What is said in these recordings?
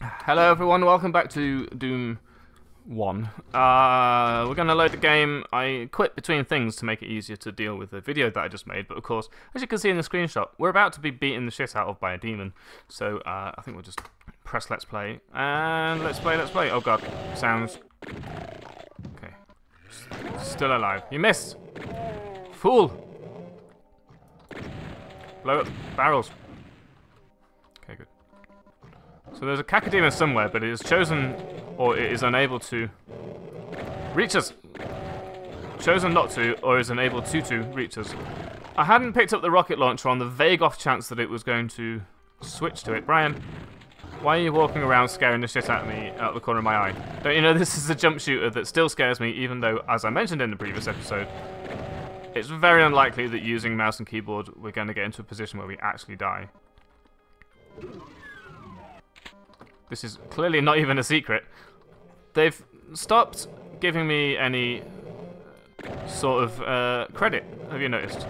Hello everyone, welcome back to Doom 1. Uh, we're going to load the game. I quit between things to make it easier to deal with the video that I just made, but of course, as you can see in the screenshot, we're about to be beaten the shit out of by a demon. So uh, I think we'll just press let's play, and let's play, let's play. Oh god, sounds... Okay. Still alive. You missed! Fool! Blow up barrels. So there's a Cacodemon somewhere, but it is chosen, or it is unable to reach us. Chosen not to, or is unable to to reach us. I hadn't picked up the rocket launcher on the vague off chance that it was going to switch to it. Brian, why are you walking around scaring the shit out of me out the corner of my eye? Don't you know this is a jump shooter that still scares me, even though, as I mentioned in the previous episode, it's very unlikely that using mouse and keyboard we're going to get into a position where we actually die. This is clearly not even a secret. They've stopped giving me any sort of uh, credit. Have you noticed?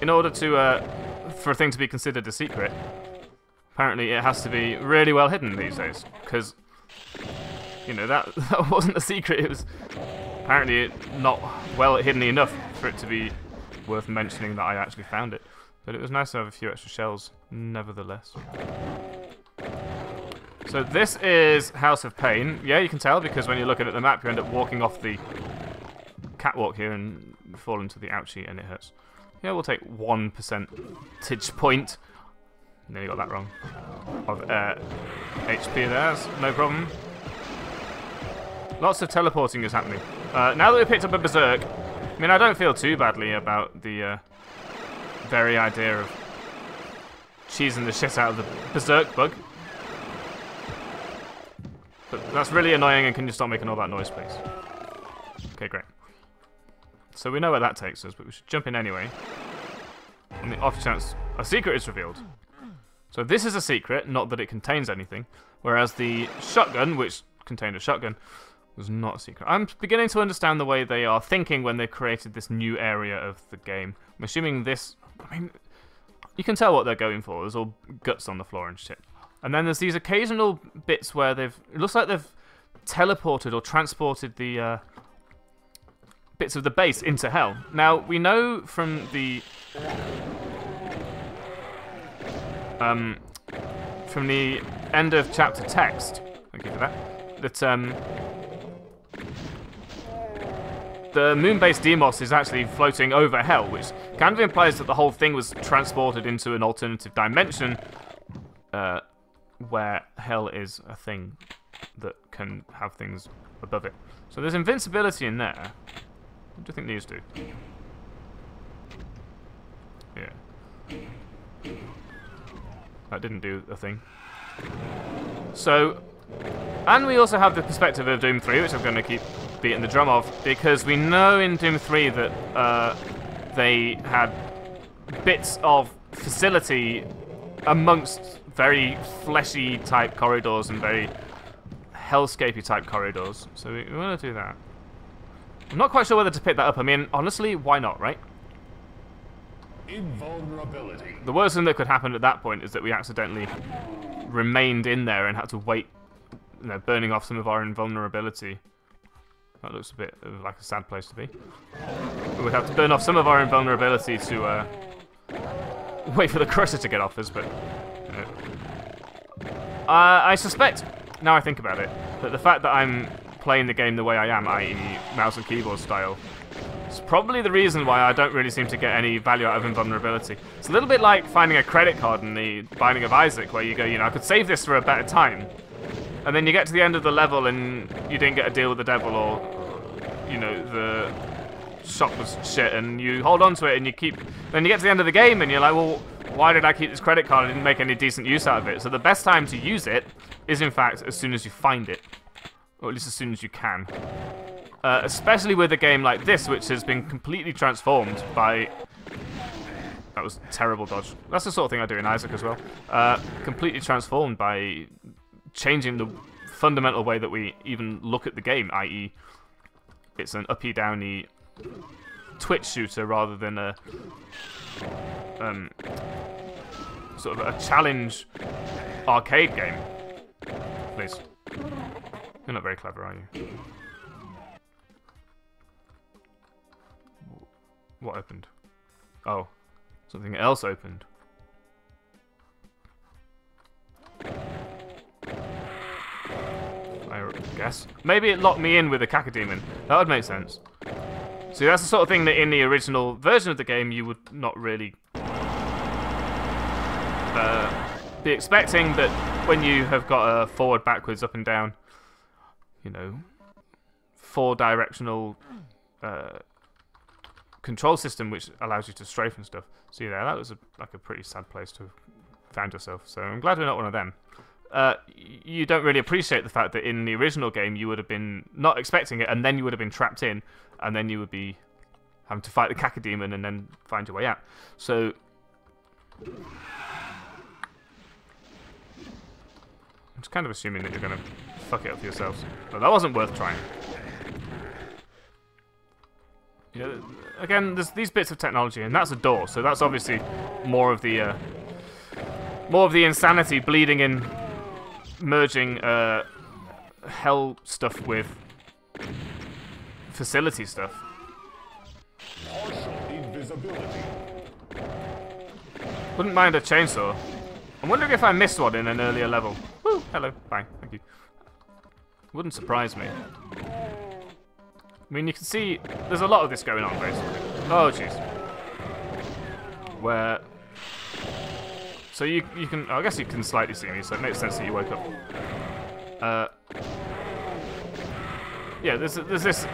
In order to uh, for a thing to be considered a secret, apparently it has to be really well hidden these days. Because you know that that wasn't a secret. It was apparently not well hidden enough for it to be worth mentioning that I actually found it. But it was nice to have a few extra shells, nevertheless. So this is House of Pain. Yeah, you can tell because when you're looking at the map, you end up walking off the catwalk here and fall into the ouchie, and it hurts. Yeah, we'll take one percentage point. Nearly got that wrong. Of uh, HP there, that's no problem. Lots of teleporting is happening. Uh, now that we've picked up a Berserk, I mean, I don't feel too badly about the uh, very idea of cheesing the shit out of the Berserk bug. But that's really annoying, and can you stop making all that noise, please? Okay, great. So we know where that takes us, but we should jump in anyway. On the off chance a secret is revealed. So this is a secret, not that it contains anything. Whereas the shotgun, which contained a shotgun, was not a secret. I'm beginning to understand the way they are thinking when they created this new area of the game. I'm assuming this... I mean, you can tell what they're going for. There's all guts on the floor and shit. And then there's these occasional bits where they've... It looks like they've teleported or transported the uh, bits of the base into hell. Now, we know from the... Um, from the end of chapter text, thank you for that, that um, the moon-based Deimos is actually floating over Hell, which kind of implies that the whole thing was transported into an alternative dimension uh, where Hell is a thing that can have things above it. So there's invincibility in there. What do you think these do? Yeah. That didn't do a thing. So, and we also have the perspective of Doom 3, which I'm going to keep beating the drum of, because we know in Doom 3 that uh, they had bits of facility amongst very fleshy type corridors and very hellscapey type corridors. So we, we want to do that. I'm not quite sure whether to pick that up. I mean, honestly, why not, right? Invulnerability. The worst thing that could happen at that point is that we accidentally remained in there and had to wait, you know, burning off some of our invulnerability. That looks a bit like a sad place to be. We'd have to burn off some of our invulnerability to uh, wait for the crusher to get off us, but... You know. uh, I suspect, now I think about it, that the fact that I'm playing the game the way I am, i.e. mouse and keyboard style, it's probably the reason why I don't really seem to get any value out of invulnerability. It's a little bit like finding a credit card in the Binding of Isaac, where you go, you know, I could save this for a better time. And then you get to the end of the level and you didn't get a deal with the devil, or, you know, the shop was shit, and you hold on to it and you keep... Then you get to the end of the game and you're like, well, why did I keep this credit card? I didn't make any decent use out of it. So the best time to use it is, in fact, as soon as you find it. Or at least as soon as you can. Uh, especially with a game like this, which has been completely transformed by... That was terrible dodge. That's the sort of thing I do in Isaac as well. Uh, completely transformed by changing the fundamental way that we even look at the game, i.e. it's an uppy-downy twitch shooter rather than a... Um, sort of a challenge arcade game. Please. You're not very clever, are you? What opened? Oh, something else opened. Guess. Maybe it locked me in with a Cacodemon. That would make sense. See, that's the sort of thing that in the original version of the game you would not really uh, be expecting that when you have got a forward, backwards, up and down, you know, four directional uh, control system which allows you to strafe and stuff. So yeah, that was a, like a pretty sad place to find yourself. So I'm glad we're not one of them. Uh, you don't really appreciate the fact that in the original game you would have been not expecting it, and then you would have been trapped in, and then you would be having to fight the Cacodemon and then find your way out. So I'm just kind of assuming that you're going to fuck it up yourselves. But that wasn't worth trying. Again, there's these bits of technology, and that's a door, so that's obviously more of the uh, more of the insanity bleeding in, merging uh, hell stuff with facility stuff. Wouldn't mind a chainsaw. I'm wondering if I missed one in an earlier level. Woo, hello, bye, thank you. Wouldn't surprise me. I mean, you can see there's a lot of this going on, basically. Oh, jeez. Where... So you you can... I guess you can slightly see me, so it makes sense that you woke up. Uh... Yeah, there's, there's this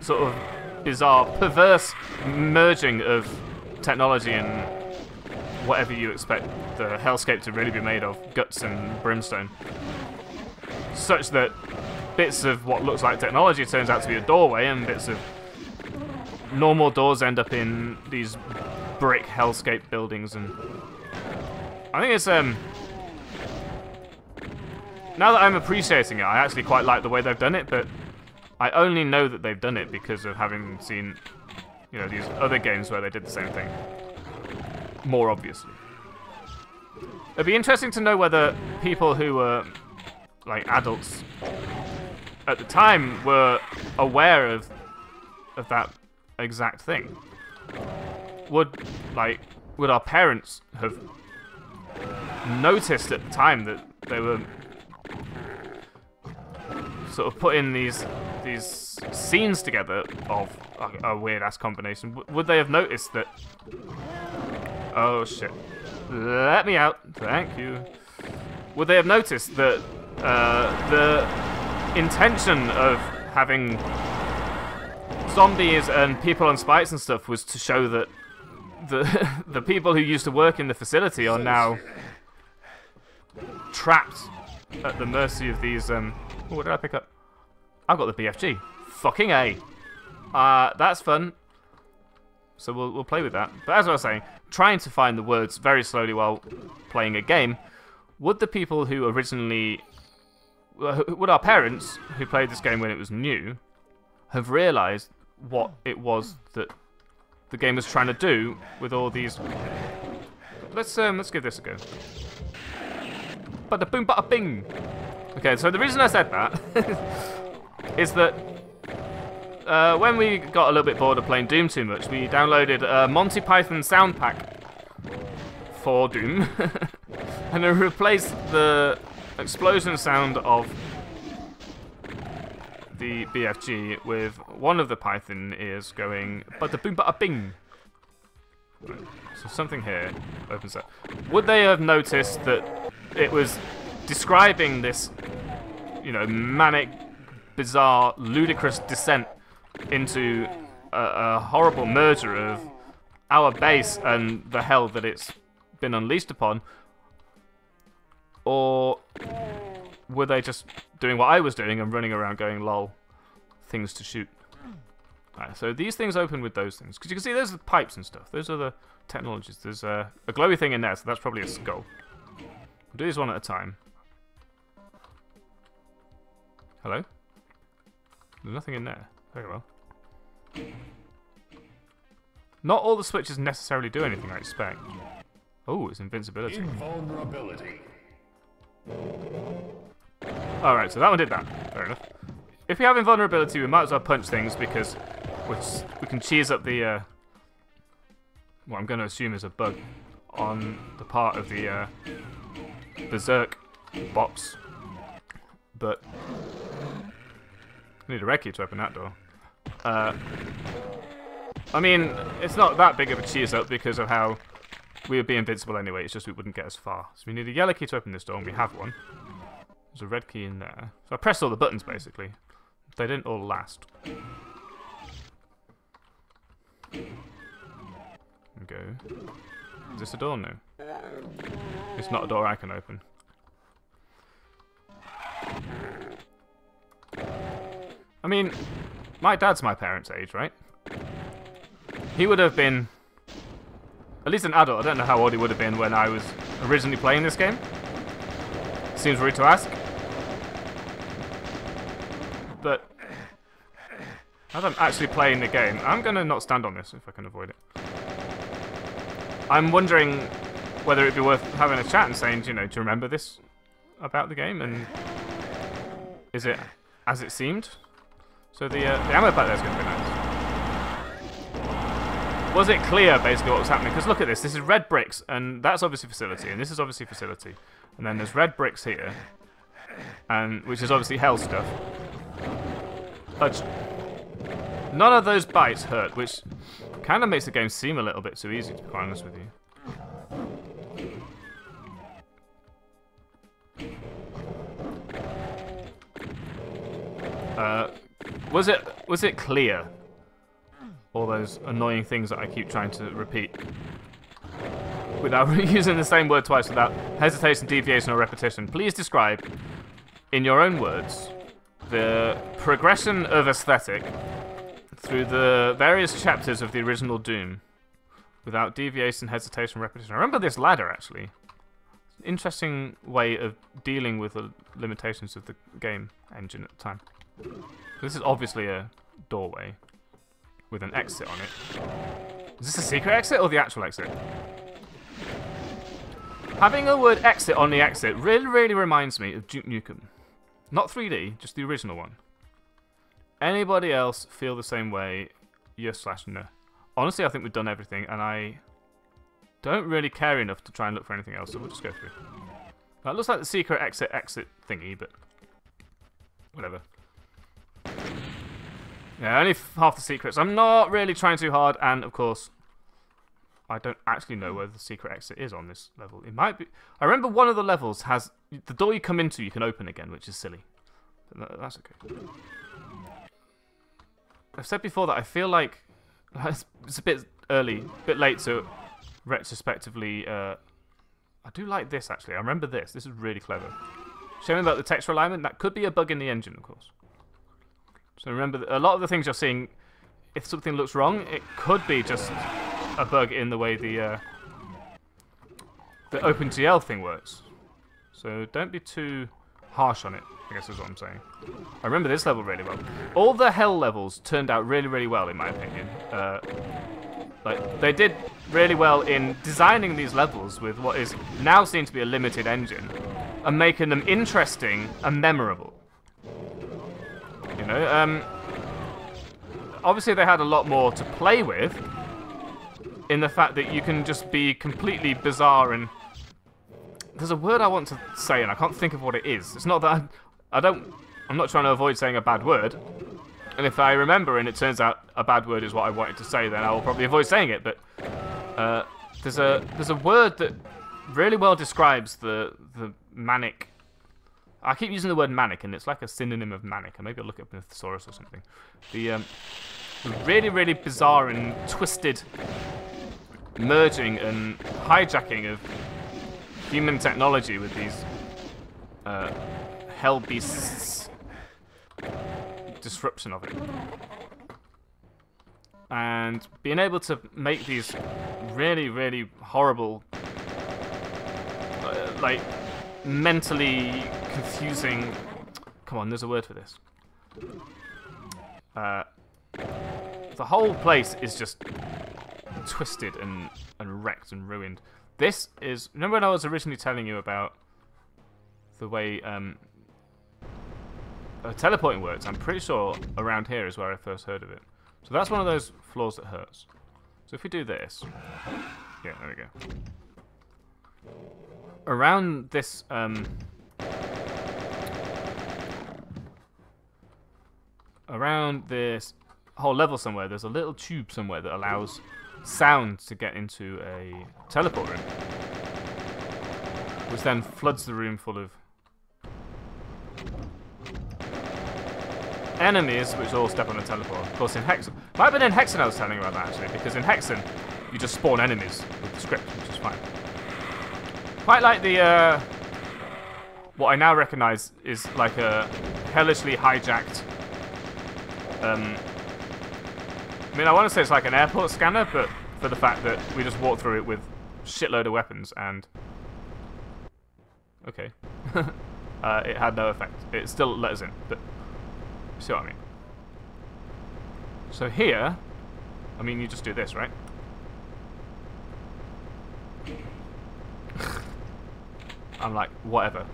sort of bizarre, perverse merging of technology and whatever you expect the hellscape to really be made of, guts and brimstone. Such that bits of what looks like technology turns out to be a doorway, and bits of normal doors end up in these brick hellscape buildings. And I think it's um. Now that I'm appreciating it, I actually quite like the way they've done it, but I only know that they've done it because of having seen, you know, these other games where they did the same thing. More obviously. It'd be interesting to know whether people who were, like, adults at the time were aware of of that exact thing. Would like would our parents have noticed at the time that they were sort of putting these these scenes together of a, a weird ass combination? would they have noticed that? Oh shit! Let me out. Thank you. Would they have noticed that uh, the intention of having zombies and people on spikes and stuff was to show that the the people who used to work in the facility are now trapped at the mercy of these. Um, oh, what did I pick up? I've got the BFG. Fucking a. Uh, that's fun. So we'll we'll play with that. But as I was saying, trying to find the words very slowly while playing a game. Would the people who originally would our parents, who played this game when it was new, have realised what it was that the game was trying to do with all these? Let's um, let's give this a go. But Bada boom, bada bing. Okay, so the reason I said that is that uh, when we got a little bit bored of playing Doom too much, we downloaded a Monty Python sound pack for Doom, and it replaced the explosion sound of the BFG with one of the Python ears going bada boom bada bing. So something here opens up. Would they have noticed that it was describing this, you know, manic, bizarre, ludicrous descent into a, a horrible merger of our base and the hell that it's been unleashed upon? Or were they just doing what I was doing and running around going, lol, things to shoot? So these things open with those things. Because you can see those are the pipes and stuff. Those are the technologies. There's a, glowy thing in there, so that's probably a skull. We'll do this one at a time. Hello? There's nothing in there. Very well. Not all the switches necessarily do anything I expect. Oh, it's invincibility. Invulnerability. Alright, so that one did that. Fair enough. If we have invulnerability, we might as well punch things because we can cheese up the, uh, what I'm going to assume is a bug on the part of the uh, Berserk box. But I need a red key to open that door. Uh, I mean, it's not that big of a cheese up because of how we would be invincible anyway. It's just we wouldn't get as far. So we need a yellow key to open this door, and we have one. There's a red key in there. So I pressed all the buttons, basically. They didn't all last. Go. Is this a door? No. It's not a door I can open. I mean, my dad's my parents' age, right? He would have been at least an adult. I don't know how old he would have been when I was originally playing this game. Seems rude to ask. But as I'm actually playing the game, I'm going to not stand on this if I can avoid it. I'm wondering whether it'd be worth having a chat and saying, you know, do you remember this about the game? And is it as it seemed? So the, uh, the ammo pack there's going to be nice. Was it clear, basically, what was happening? Because look at this. This is red bricks, and that's obviously facility, and this is obviously facility. And then there's red bricks here, and which is obviously hell stuff. But none of those bites hurt, which kind of makes the game seem a little bit too easy, to be quite honest with you. Uh, was it was it clear all those annoying things that I keep trying to repeat without using the same word twice without hesitation, deviation, or repetition. Please describe, in your own words, the progression of aesthetic through the various chapters of the original Doom without deviation, hesitation, repetition. I remember this ladder, actually. Interesting way of dealing with the limitations of the game engine at the time. This is obviously a doorway with an exit on it. Is this a secret exit or the actual exit? Having a word exit on the exit really, really reminds me of Duke Nukem. Not 3D, just the original one. Anybody else feel the same way? Yes slash no. Honestly, I think we've done everything, and I don't really care enough to try and look for anything else, so we'll just go through. That looks like the secret exit exit thingy, but whatever. Yeah, only half the secrets. I'm not really trying too hard, and of course, I don't actually know where the secret exit is on this level. It might be. I remember one of the levels has the door you come into, you can open again, which is silly. But that's okay. I've said before that I feel like it's a bit early, a bit late to retrospectively. Uh, I do like this actually. I remember this. This is really clever. Showing about the texture alignment. That could be a bug in the engine, of course. So remember, a lot of the things you're seeing, if something looks wrong, it could be just a bug in the way the uh, the OpenGL thing works. So don't be too harsh on it, I guess is what I'm saying. I remember this level really well. All the hell levels turned out really, really well, in my opinion. Uh, like, they did really well in designing these levels with what is now seen to be a limited engine and making them interesting and memorable. You know, um, obviously they had a lot more to play with in the fact that you can just be completely bizarre and there's a word I want to say and I can't think of what it is. It's not that I, I don't I'm not trying to avoid saying a bad word. And if I remember and it turns out a bad word is what I wanted to say, then I will probably avoid saying it. But uh, there's a there's a word that really well describes the the manic I keep using the word manic, and it's like a synonym of manic. Maybe I'll look up in a thesaurus or something. The, um, really, really bizarre and twisted merging and hijacking of human technology with these uh, hell beasts disruption of it. And being able to make these really, really horrible, uh, like, mentally confusing... Come on, there's a word for this. Uh, the whole place is just twisted and, and wrecked and ruined. This is... Remember when I was originally telling you about the way um, uh, teleporting works, I'm pretty sure around here is where I first heard of it. So that's one of those floors that hurts. So if we do this, yeah, there we go. Around this, um, around this whole level somewhere, there's a little tube somewhere that allows sound to get into a teleport room, which then floods the room full of enemies, which all step on a teleport. Of course, in Hexen, might have been in Hexen I was telling you about that actually, because in Hexen you just spawn enemies with the script, which is fine. Quite like the uh, what I now recognise is like a hellishly hijacked. Um, I mean, I want to say it's like an airport scanner, but for the fact that we just walked through it with shitload of weapons and okay, uh, it had no effect. It still let us in, but see what I mean. So here, I mean, you just do this, right? I'm like, whatever.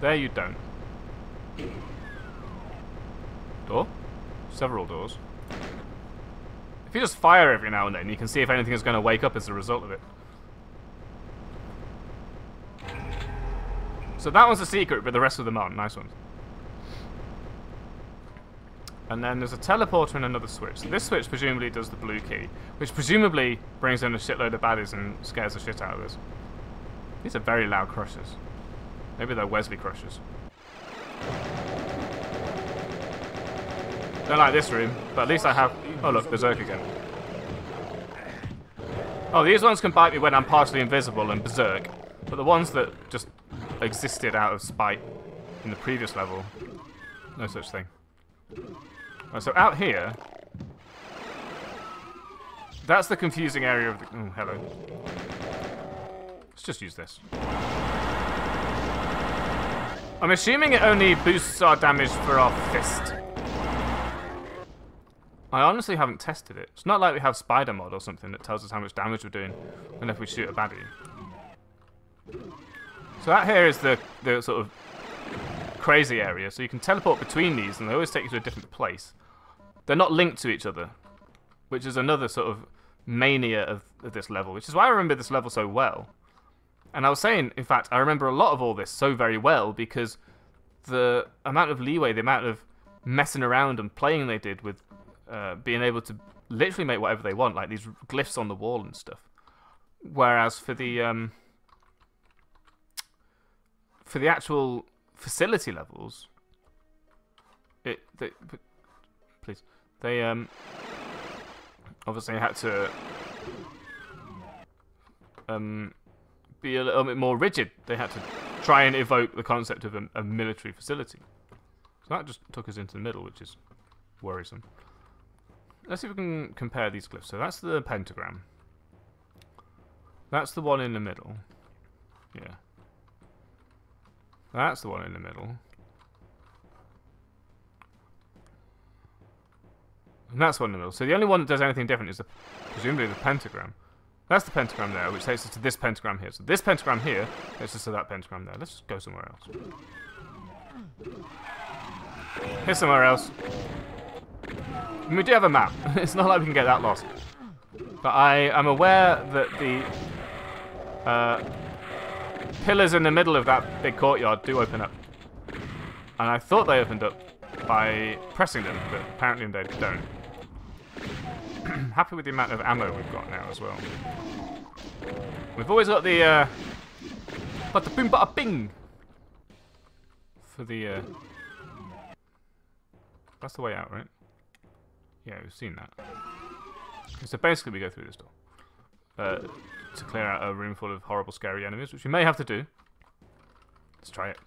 There you don't. Door? Several doors. If you just fire every now and then, you can see if anything is going to wake up as a result of it. So that one's a secret, but the rest of them aren't. Nice ones. And then there's a teleporter and another switch. So this switch presumably does the blue key, which presumably brings in a shitload of baddies and scares the shit out of us. These are very loud crushers. Maybe they're Wesley crushers. Don't like this room, but at least I have... Oh look, Berserk again. Oh, these ones can bite me when I'm partially invisible and Berserk. But the ones that just existed out of spite in the previous level, no such thing. Right, so out here, that's the confusing area of the... Oh, hello. Let's just use this. I'm assuming it only boosts our damage for our fist. I honestly haven't tested it. It's not like we have Spider Mod or something that tells us how much damage we're doing whenever we shoot a baddie. So that here is the, the sort of crazy area. So you can teleport between these and they always take you to a different place. They're not linked to each other, which is another sort of mania of, of this level, which is why I remember this level so well. And I was saying, in fact, I remember a lot of all this so very well because the amount of leeway, the amount of messing around and playing they did with uh, being able to literally make whatever they want, like these glyphs on the wall and stuff. Whereas for the um, for the actual facility levels, it they, please they um obviously had to um be a little bit more rigid. They had to try and evoke the concept of a, a military facility. So that just took us into the middle, which is worrisome. Let's see if we can compare these glyphs. So that's the pentagram. That's the one in the middle. Yeah. That's the one in the middle. And that's one in the middle. So the only one that does anything different is the, presumably the pentagram. That's the pentagram there, which takes us to this pentagram here. So this pentagram here takes us to that pentagram there. Let's just go somewhere else. Here's somewhere else. We do have a map. it's not like we can get that lost. But I am aware that the uh, pillars in the middle of that big courtyard do open up. And I thought they opened up by pressing them, but apparently they don't. Happy with the amount of ammo we've got now as well. We've always got the, uh, but the boom, bada bing! For the, uh, that's the way out, right? Yeah, we've seen that. So basically we go through this door. Uh, to clear out a room full of horrible, scary enemies, which we may have to do. Let's try it.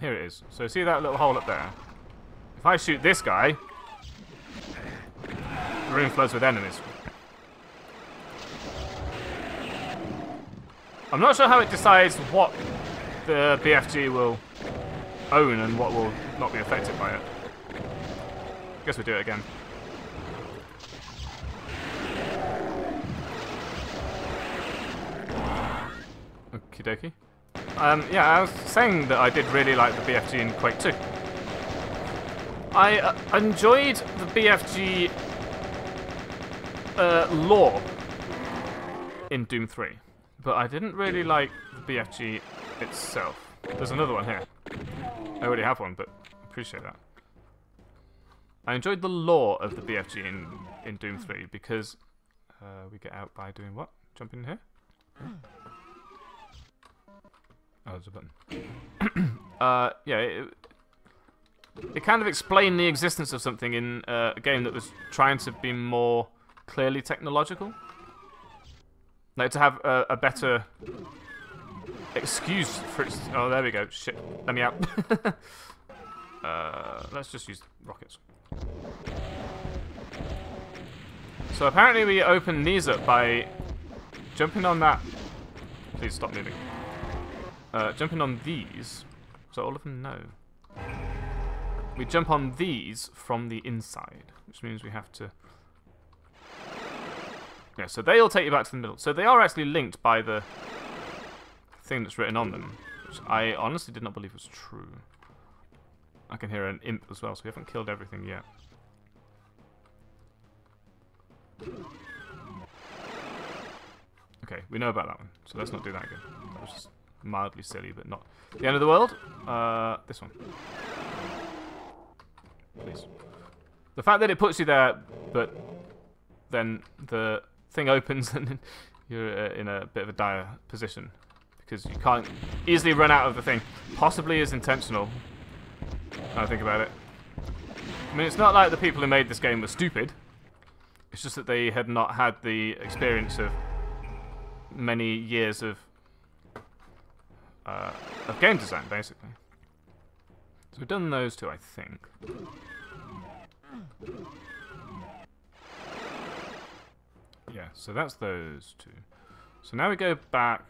Here it is. So see that little hole up there? If I shoot this guy, the room floods with enemies. I'm not sure how it decides what the BFG will own and what will not be affected by it. Guess we do it again. Okie dokie. Um, yeah, I was saying that I did really like the BFG in Quake 2. I uh, enjoyed the BFG uh, lore in Doom 3, but I didn't really like the BFG itself. There's another one here. I already have one, but appreciate that. I enjoyed the lore of the BFG in, in Doom 3 because uh, we get out by doing what? Jumping in here? Oh, there's a button. uh, yeah, it, it kind of explained the existence of something in uh, a game that was trying to be more clearly technological. Like to have a, a better excuse for its... Oh, there we go. Shit. Let me out. uh, let's just use rockets. So apparently we open these up by jumping on that... Please stop moving. Uh, jumping on these. So all of them know. We jump on these from the inside, which means we have to... Yeah, so they all take you back to the middle. So they are actually linked by the thing that's written on them, which I honestly did not believe was true. I can hear an imp as well, so we haven't killed everything yet. Okay, we know about that one, so let's not do that again. That was just mildly silly, but not the end of the world. Uh, this one. Please. The fact that it puts you there, but then the thing opens and you're uh, in a bit of a dire position because you can't easily run out of the thing. Possibly is intentional. I think about it. I mean, it's not like the people who made this game were stupid. It's just that they had not had the experience of many years of uh, of game design, basically. So we've done those two, I think. Yeah, so that's those two. So now we go back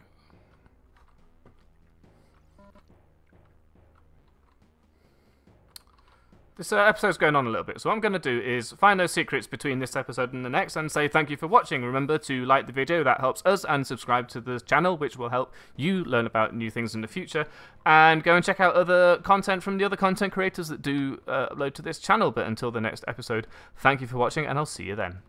This uh, episode's going on a little bit, so what I'm going to do is find those secrets between this episode and the next and say thank you for watching. Remember to like the video, that helps us, and subscribe to the channel, which will help you learn about new things in the future. And go and check out other content from the other content creators that do uh, upload to this channel. But until the next episode, thank you for watching, and I'll see you then.